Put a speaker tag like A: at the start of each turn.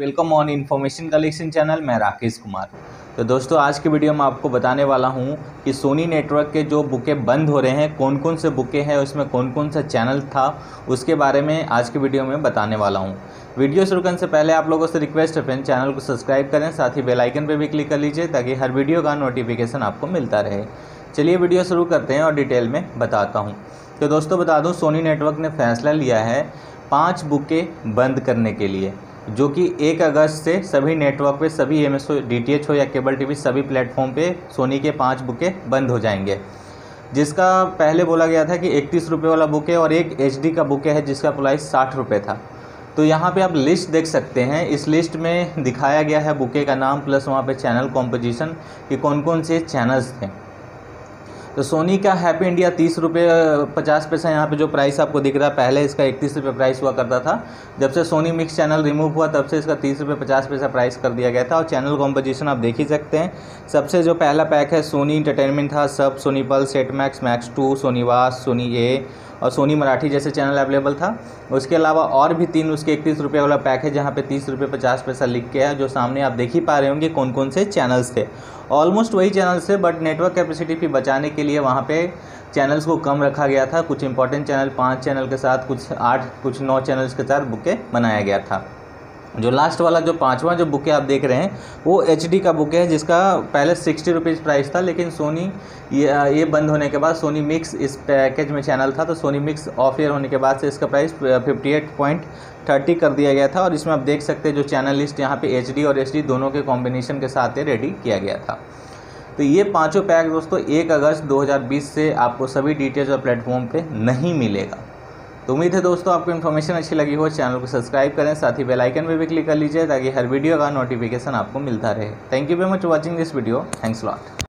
A: Welcome on information collection channel, मैं राकेश कुमार। तो दोस्तों, आज के वीडियो में आपको बताने वाला हूँ कि सोनी नेटवर्क के जो बुके बंद हो रहे हैं कौन कौन से बुके हैं, उसमें कौन कौन सा चैनल था, उसके बारे में आज के वीडियो में बताने वाला हूँ। वीडियो शुरू करने से पहले आप लोगों से रिक्वेस्ट है फ्रेंड चैनल को सब्सक्राइब करें, साथ ही बेलाइकन पर भी क्लिक कर लीजिए, ताकि हर वीडियो का नोटिफिकेशन आपको मिलता रहे। चलिए वीडियो शुरू करते हैं और डिटेल में बताता हूँ। तो दोस्तों, बता दूँ सोनी नेटवर्क ने फैसला लिया है पाँच बुके बंद करने के लिए। जो कि एक अगस्त से सभी नेटवर्क पे, सभी एम एस हो या केबल टीवी सभी प्लेटफॉर्म पे सोनी के पाँच बुके बंद हो जाएँगे। जिसका पहले बोला गया था कि इकतीस रुपये वाला बुके और एक एचडी का बुके है जिसका प्राइस साठ रुपये था। तो यहाँ पे आप लिस्ट देख सकते हैं। इस लिस्ट में दिखाया गया है बुके का नाम प्लस वहाँ पे चैनल कॉम्पोजिशन कि कौन कौन से चैनल्स थे। तो सोनी का हैप्पी इंडिया तीस रुपये, पचास पैसा यहाँ पे जो प्राइस आपको दिख रहा है, पहले इसका इकतीस रुपये प्राइस हुआ करता था। जब से सोनी मिक्स चैनल रिमूव हुआ, तब से इसका तीस रुपये, पचास पैसा प्राइस कर दिया गया था और चैनल कॉम्पोजिशन आप देख ही सकते हैं। सबसे जो पहला पैक है सोनी इंटरटेनमेंट था, सब Sony Pal set max max two Sony Wah Sony ए और सोनी मराठी जैसे चैनल अवेलेबल था। उसके अलावा और भी तीन उसके इकतीस रुपये वाला पैक है, जहाँ पे तीस रुपये पचास पैसा लिख के है जो सामने आप देख ही पा रहे होंगे कौन कौन से चैनल्स थे। ऑलमोस्ट वही चैनल्स थे बट नेटवर्क कैपेसिटी भी बचाने के लिए वहाँ पर चैनल्स को कम रखा गया था। कुछ इंपॉर्टेंट चैनल पाँच चैनल के साथ, कुछ आठ, कुछ नौ चैनल्स के साथ बुके बनाया गया था। जो लास्ट वाला, जो पांचवा जो बुके आप देख रहे हैं, वो एचडी का बुके है, जिसका पहले सिक्सटी रुपीज़ प्राइस था, लेकिन सोनी ये ये बंद होने के बाद सोनी मिक्स इस पैकेज में चैनल था तो सोनी मिक्स ऑफ़ ईयर होने के बाद से इसका price fifty eight point thirty कर दिया गया था, और इसमें आप देख सकते हैं जो चैनल लिस्ट यहाँ पे एच और एच दोनों के कॉम्बिनेशन के साथ रेडी किया गया था। तो ये पाँचों पैक दोस्तों, एक अगस्त 2020 से आपको सभी डिटेल्स और प्लेटफॉर्म पे नहीं मिलेगा। तो उम्मीद है दोस्तों आपको इन्फॉर्मेशन अच्छी लगी हो चैनल को सब्सक्राइब करें, साथ ही बेल आइकन भी क्लिक कर लीजिए ताकि हर वीडियो का नोटिफिकेशन आपको मिलता रहे। Thank you very much watching this video thanks lot